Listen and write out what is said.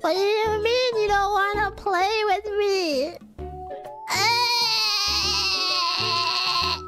What do you mean you don't want to play with me?